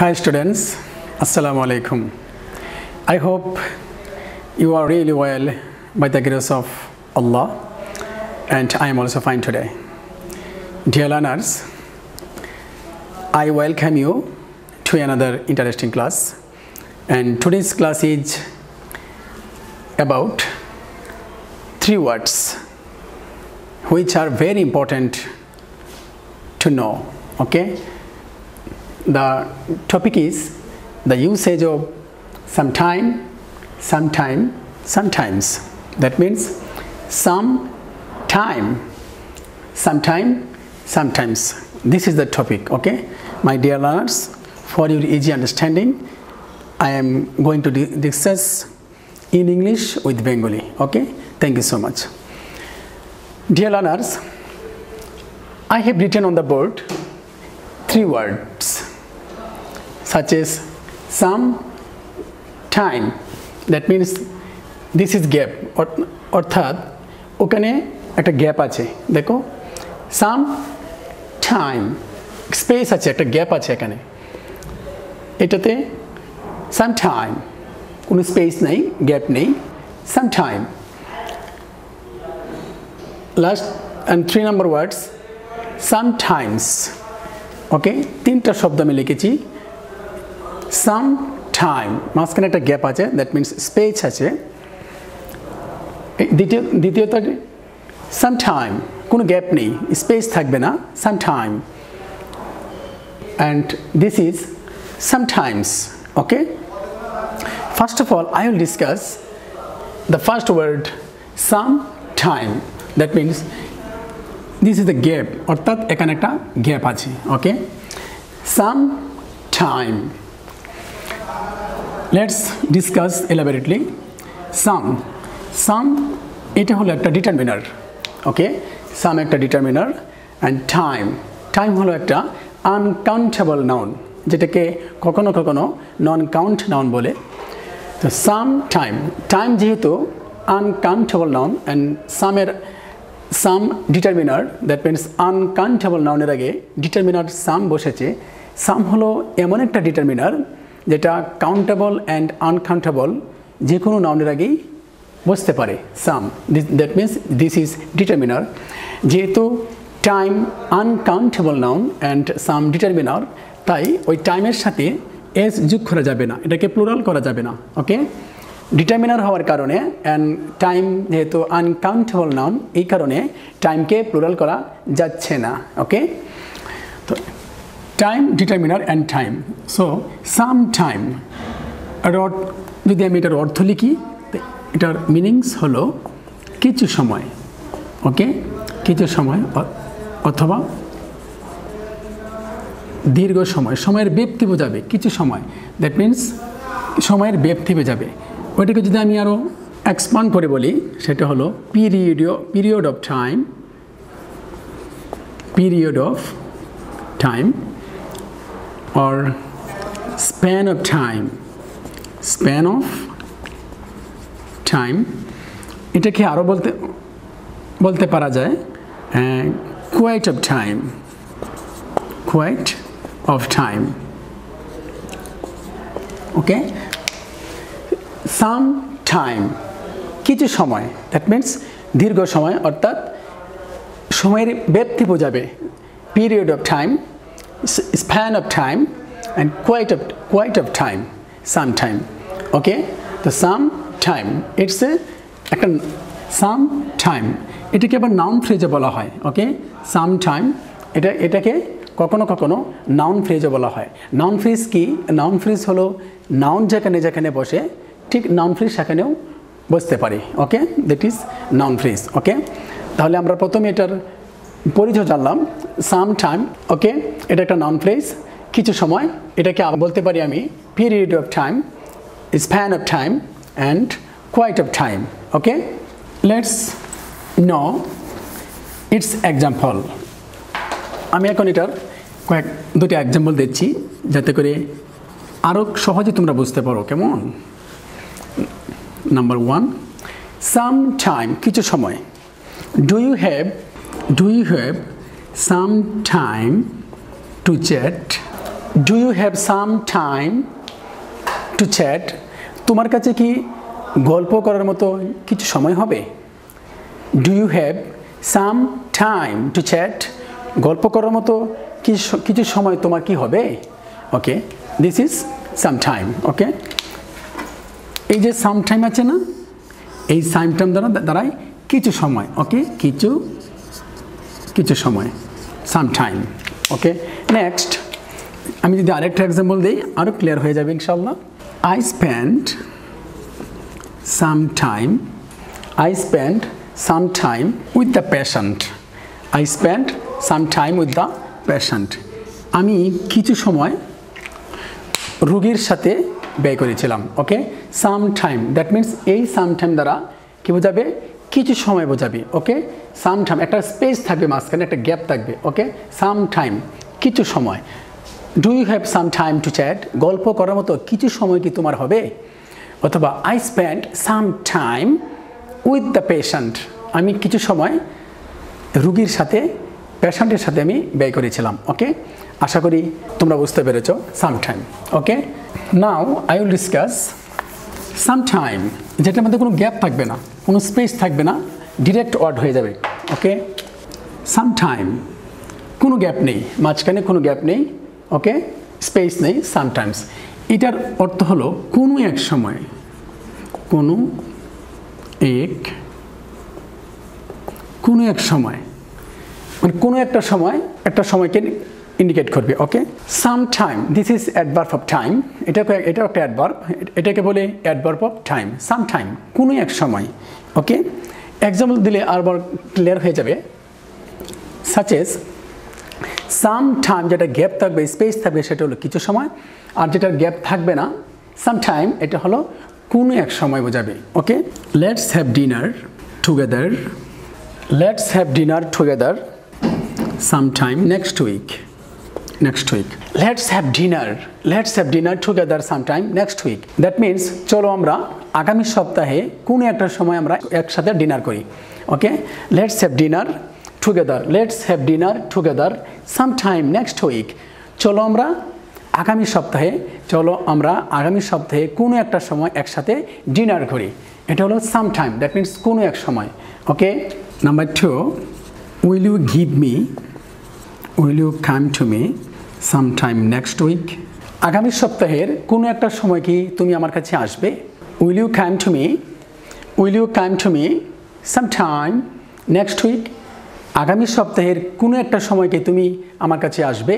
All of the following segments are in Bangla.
Hi students, Assalamu alaikum. I hope you are really well by the grace of Allah and I am also fine today. Dear learners, I welcome you to another interesting class and today's class is about three words which are very important to know okay the topic is the usage of sometime sometime sometimes. That means some time sometime sometimes. This is the topic okay? My dear learners for your easy understanding i am going to discuss in english with bengali okay? Thank you so much. Dear learners i have written on the board three words such as some time. That means this is gap. অর- অর্থাৎ ওখানে একটা গ্যাপ আছে। দেখো সাম টাইম স্পেস আছে, একটা গ্যাপ আছে এখানে। এটাতে সাম টাইম কোনো স্পেস নেই গ্যাপ নেই some time last and three number words sometimes okay তিনটা শব্দ আমি লিখেছি। সাম টাইম মাঝখানে একটা গ্যাপ আছে দ্যাট মিন্স স্পেস আছে। দ্বিতীয় দ্বিতীয়ত সাম টাইম কোনো গ্যাপ নেই স্পেস থাকবে না some time and this is sometimes okay first of all I will discuss the first word some time that means this is the gap, অর্থাৎ এখানে একটা গ্যাপ আছে ওকে some time let's discuss elaborately. Some some এটা হলো একটা ডিটারমিনার ওকে সাম একটা ডিটারমিনার অ্যান্ড টাইম টাইম হলো একটা আনকাউন্টেবল নাউন যেটাকে কখনো কখনো নন কাউন্ট নাউন বলে। তো সাম টাইম টাইম যেহেতু uncountable noun and সামের some determiner that means uncountable noun আগে ডিটারমিনার সাম বসেছে। সাম হলো এমন একটা ডিটারমিনার যেটা কাউন্টেবল অ্যান্ড আনকাউন্টেবল যে কোনো নাউনের আগেই বসতে পারে some that means this is determiner যেহেতু time uncountable noun and some determiner তাই ওই টাইমের সাথে এস যোগ করা যাবে না। এটাকে প্লুরাল করা যাবে না ওকে ডিটারমিনার হওয়ার কারণে অ্যান্ড টাইম যেহেতু আনকাউন্টেবল নাউন এই কারণে টাইমকে প্লুরাল করা যাচ্ছে না okay time determiner and time so some time যদি আমি এটার অর্থ লিখি, এটার মিনিংস হলো কিছু সময় ওকে কিছু সময় অথবা দীর্ঘ সময়, সময়ের ব্যক্তি বোঝাবে, কিছু সময়। দ্যাট মিন্স সময়ের ব্যক্তি বোঝাবে। ওইটাকে যদি আমি আরও এক্সপান্ড করে বলি, সেটা হলো period period of time period of time or span of time span of time এটাকে আরও বলতে বলতে পারা যায় quite of time quite of time. Okay some time কিছু সময় দ্যাট মিন্স দীর্ঘ সময়, অর্থাৎ সময়ের ব্যক্তি বোঝাবে। Period of time span of time and quite of quite of time some time okay তো সাম টাইম ইটস এ একটা সাম টাইম এটাকে আবার নাউন ফ্রেজে বলা হয় ওকে সাম টাইম এটা, এটাকে কখনো কখনো নাউন ফ্রেজও বলা হয়। নাউন ফ্রেজ কি? নাউন ফ্রেজ হলো নাউন যেখানে যেখানে বসে, ঠিক নাউন ফ্রেজ সেখানেও বসতে পারে okay that is noun phrase okay তাহলে আমরা প্রথমে এটার পরিচয় জানলাম সাম টাইম ওকে এটা একটা নাউন ফ্রেজ কিছু সময়, এটাকে বলতে পারি আমি period of time span of time and quite of time okay let's know its example আমি এখন এটার কয়েক দুটি এক্সাম্পল দিচ্ছি, যাতে করে আরও সহজে তোমরা বুঝতে পারো, কেমন? নাম্বার ওয়ান সাম টাইম কিছু সময়। Do you have do you have some time to chat do you have some time to chat তোমার কাছে কি গল্প করার মতো কিছু সময় হবে? Do you have some time to chat গল্প করার মতো কিছু সময় তোমার কি হবে? Okay this is some time okay এই যে সাম টাইম আছে না? এই সাম টাইম দ্বারা দাঁড়ায় কিছু সময় ওকে কিছু কিছু সময় সাম টাইম ওকে নেক্সট আমি যদি আরেকটা এক্সাম্পল দিই আরও ক্লিয়ার হয়ে যাবে ইনশাল্লাহ I spend some time I spend some time with the patient I spend some time with the patient আমি কিছু সময় রুগীর সাথে ব্যয় করেছিলাম okay some time that means এই সাম টাইম দ্বারা কী বোঝাবে? কিছু সময় বোঝাবে ওকে সাম টাইম একটা স্পেস থাকবে মাঝখানে, একটা গ্যাপ থাকবে ওকে সাম টাইম কিছু সময়। Do you have some time to chat গল্প করার মতো কিছু সময় কি তোমার হবে? অথবা I spend some time with the patient আমি কিছু সময় রুগীর সাথে পেশেন্টের সাথে আমি ব্যয় করেছিলাম ওকে আশা করি তোমরা বুঝতে পেরেছ some time okay now I will discuss some time যেটার মধ্যে কোনো গ্যাপ থাকবে না, কোনো স্পেস থাকবে না ডিরেক্ট ওয়ার্ড হয়ে যাবে ওকে সাম টাইম কোনো গ্যাপ নেই, মাঝখানে কোনো গ্যাপ নেই ওকে স্পেস নেই সামটাইমস এটার অর্থ হলো কোনো এক সময়, কোনো এক কোনো এক সময় মানে কোনো একটা সময়, একটা সময়কে ইন্ডিকেট করবে okay some time this is adverb of time এটা এটাও একটা অ্যাডভার্ব এটাকে বলে adverb of time some time কোনো এক সময় ওকে এক্সাম্পল দিলে আরবার ক্লিয়ার হয়ে যাবে। সাচেস সাম টাইম যেটা গ্যাপ থাকবে স্পেস থাকবে, সেটা হলো কিছু সময়। আর যেটা গ্যাপ থাকবে না সাম টাইম এটা হলো কোনো এক সময় বোঝাবে okay let's have dinner together let's have dinner together some time next week week let's have dinner let's have dinner together some time next week that means চলো আমরা আগামী সপ্তাহে কোনো একটা সময় আমরা একসাথে ডিনার করি okay let's have dinner together let's have dinner together some time next week চলো আমরা আগামী সপ্তাহে, চলো আমরা আগামী সপ্তাহে কোনো একটা সময় একসাথে ডিনার করি। এটা হলো সাম টাইম দ্যাট মিন্স কোনো এক সময় okay number two will you give me will you come to me some time next week আগামী সপ্তাহের কোনো একটা সময় কি তুমি আমার কাছে আসবে? Will you come to me will you come to me some time next week আগামী সপ্তাহের কোনো একটা সময়কে তুমি আমার কাছে আসবে?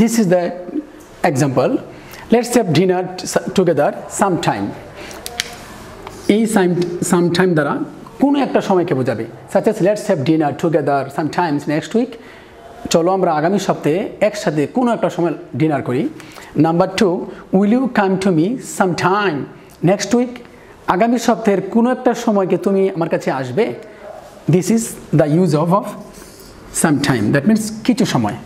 This is the example let's have dinner together some time এই সাম টাইম দ্বারা কোনো একটা সময়কে বোঝাবে? Such as let's have dinner together some times next week চলো আমরা আগামী সপ্তাহে একসাথে কোনো একটা সময় ডিনার করি। Number two will you come to me some time next week আগামী সপ্তাহের কোনো একটা সময়কে তুমি আমার কাছে আসবে? This is the use of of some time that means কিছু সময়।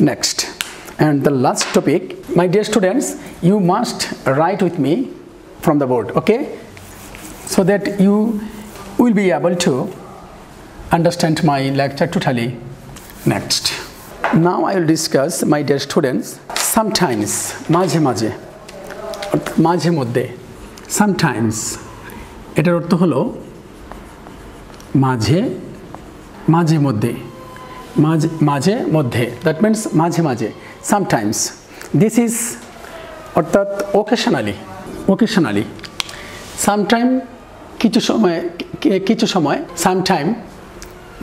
Next and the last topic my dear students you must write with me from the board okay so that you will be able to understand my lecture totally. Next. Now i will discuss, my dear students, sometimes, মাঝে মাঝে মাঝে মধ্যে, sometimes. এটার অর্থ হলো, মাঝে মাঝে মধ্যে, মাঝে মাঝে মধ্যে দ্যাট মিন্স মাঝে মাঝে সামটাইমস দিস ইজ অর্থাৎ ওকেশনালি ওকেশনালি সামটাইম কিছু সময় কিছু সময় সামটাইম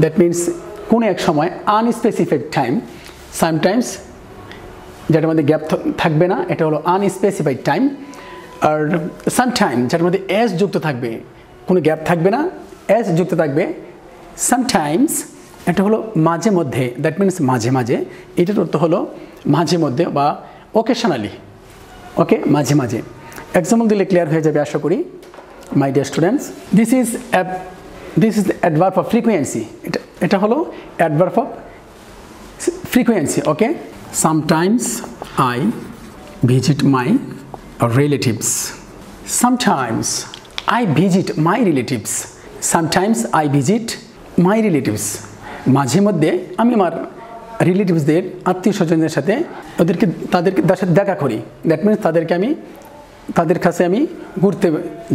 দ্যাট মিন্স কোনো এক সময় আনস্পেসিফিক টাইম সামটাইমস যেটার মধ্যে গ্যাপ থাকবে না, এটা হলো আনস্পেসিফাইড টাইম আর সামটাইম যেটার মধ্যে এস যুক্ত থাকবে, কোনো গ্যাপ থাকবে না এস যুক্ত থাকবে সামটাইমস এটা হলো মাঝে মধ্যে দ্যাট মিন্স মাঝে মাঝে, এটার অর্থ হলো মাঝে মধ্যে বা ওকেশনালি ওকে মাঝে মাঝে। এক্সাম্পল দিলে ক্লিয়ার হয়ে যাবে, আশা করি। My dear students this is this is adverb of frequency এটা এটা হলো adverb of frequency okay sometimes I visit my relatives sometimes I visit my relatives sometimes I visit my relatives মাঝে মধ্যে আমি আমার রিলেটিভসদের আত্মীয় স্বজনদের সাথে ওদেরকে, তাদেরকে তাদের সাথে দেখা করি। দ্যাট মিনস তাদেরকে আমি তাদের কাছে আমি ঘুরতে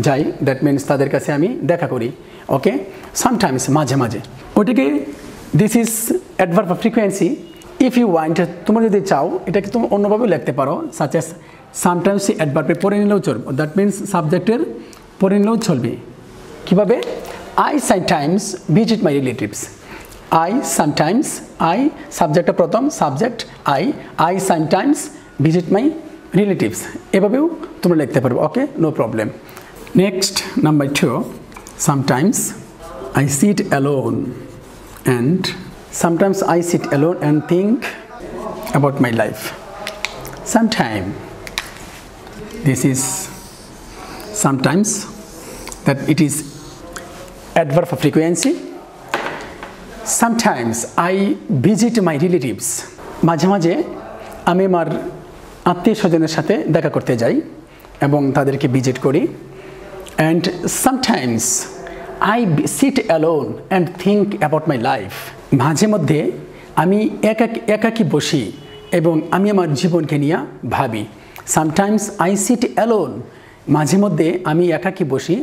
যাই। দ্যাট মিনস তাদের কাছে আমি দেখা করি। ওকে সামটাইমস মাঝে মাঝে। ওইটাকে this is adverb of frequency if you want তোমরা যদি চাও, এটাকে তুমি অন্যভাবেও লিখতে পারো। সাচ এস সামটাইমস অ্যাডভার্বে পড়ে নিলেও চলবে। দ্যাট মিনস সাবজেক্টের পড়ে নিলেও চলবে। কীভাবে? I sometimes visit my relatives I sometimes I সাবজেক্টটা প্রথম subject I I sometimes visit my relatives এভাবেও তোমরা লিখতে পারবে okay no problem next number two sometimes I sit alone and sometimes I sit alone and think about my life. Sometime this is sometimes that it is adverb of frequency. Sometimes I visit my relatives. মাঝে মাঝে আমি আমার আত্মীয় স্বজনের সাথে দেখা করতে যাই এবং তাদেরকে ভিজিট করি। And sometimes I sit alone and think about my life মাঝে মধ্যে আমি একাকি একাকি বসি এবং আমি আমার জীবনকে নিয়ে ভাবি। সামটাইমস আই সিট অ্যালোন মাঝে মধ্যে আমি একাকি বসি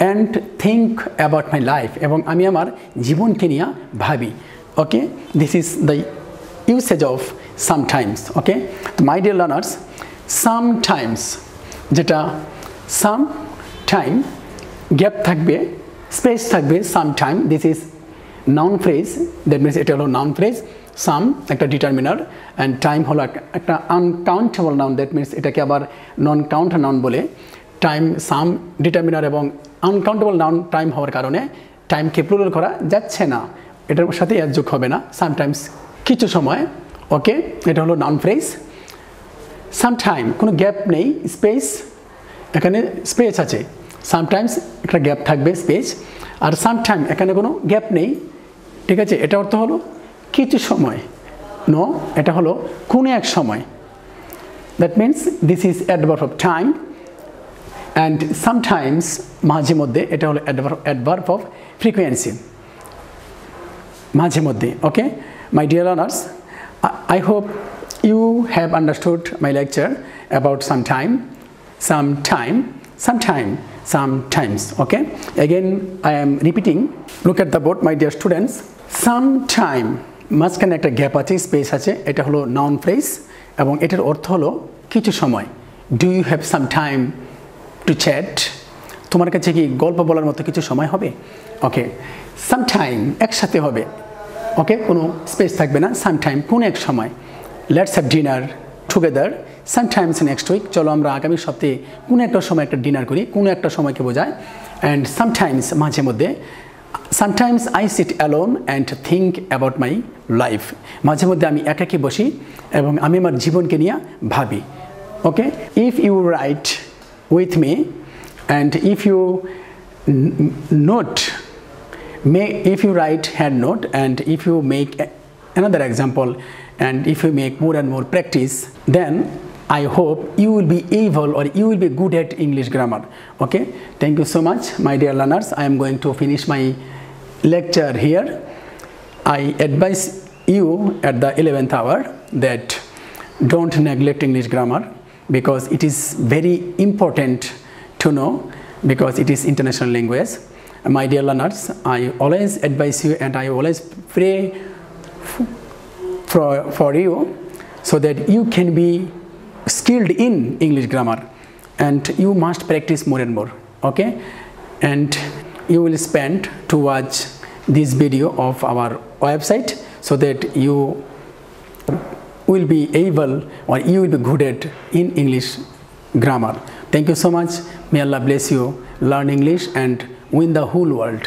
and think about my life এবং আমি আমার জীবনকে নিয়ে ভাবি। Okay this is the usage of sometimes okay তো মাই ডিয়ার লার্নার্স সামটাইমস যেটা সাম টাইম গ্যাপ থাকবে স্পেস থাকবে some time this is noun phrase that means এটা হলো নাউন ফ্রেজ সাম একটা ডিটারমিনার অ্যান্ড টাইম হলো একটা আনকাউন্টেবল নাউন দ্যাট মিনস এটাকে আবার নন কাউন্ট নাউন বলে। টাইম সাম ডিটারমিনার এবং আনকাউন্টেবল নাউন টাইম হওয়ার কারণে টাইমকে প্লুরাল করা যাচ্ছে না। এটার সাথে যোগ হবে না। সামটাইমস কিছু সময় ওকে এটা হলো নাউন ফ্রেজ সামটাইম কোনো গ্যাপ নেই স্পেস এখানে স্পেস আছে। সামটাইমস একটা গ্যাপ থাকবে স্পেস আর সামটাইম এখানে কোনো গ্যাপ নেই, ঠিক আছে? এটা অর্থ হলো কিছু সময়। নো এটা হলো কোনো এক সময়। That means this is adverb of time and sometimes মাঝে মধ্যে, এটা হলো অ্যাডভার্ব অফ ফ্রিকোয়েন্সি মাঝে মধ্যে okay my dear learners I hope you have understood my lecture about some time some time sometime, sometimes, okay? Again, i am repeating, look at the board, my dear students. Sometime, মাঝখানে একটা গ্যাপ আছে স্পেস আছে, এটা হলো নাউন ফ্রেজ এবং এটার অর্থ হলো কিছু সময়। Do you have some time to chat তোমার কাছে কি গল্প বলার মতো কিছু সময় হবে? ওকে সামটাইম একসাথে হবে। ওকে কোনো স্পেস থাকবে না সামটাইম কোন এক সময়। Let's have dinner together sometimes next week চলো আমরা আগামী সপ্তাহে কোনো একটা সময় একটা ডিনার করি, কোনো একটা সময়কে বোঝায়। অ্যান্ড সামটাইমস মাঝে মধ্যে sometimes I sit alone and think about my life মাঝে মধ্যে আমি একাকে বসি এবং আমি আমার জীবনকে নিয়ে ভাবি। Okay if you write with me and if you note may if you write hand note and if you make another example and if you make more and more practice then I hope you will be able or you will be good at English grammar. Okay, thank you so much, my dear learners. I am going to finish my lecture here. I advise you at the 11th hour that don't neglect English grammar because it is very important to know because it is international language. My dear learners, I always advise you and I always pray for, for you so that you can be skilled in English grammar and you must practice more and more okay? And you will spend to watch this video of our website so that you will be able or you will be good at in English grammar. Thank you so much. May Allah bless you. Learn English and win the whole world